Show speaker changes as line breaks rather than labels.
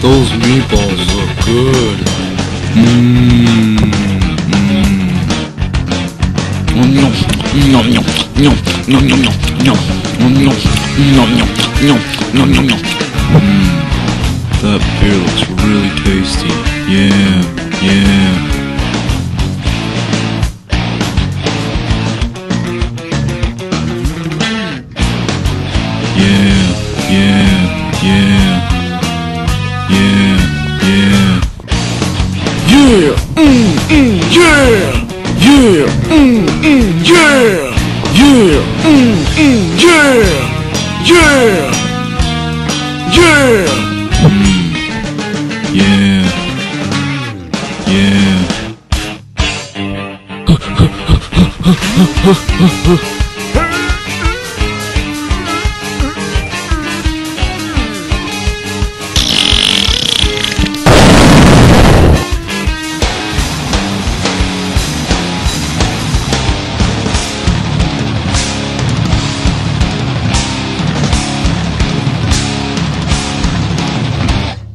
Those meatballs look good. Mmm. Mm. That beer looks really tasty. Yeah, yeah. Yeah, mm, mm, yeah. Yeah, mm, mm, yeah. Yeah. Yeah. Mm, yeah. Yeah.